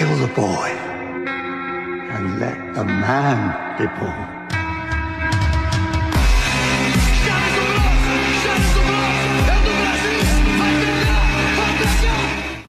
Kill the boy and let the man be born.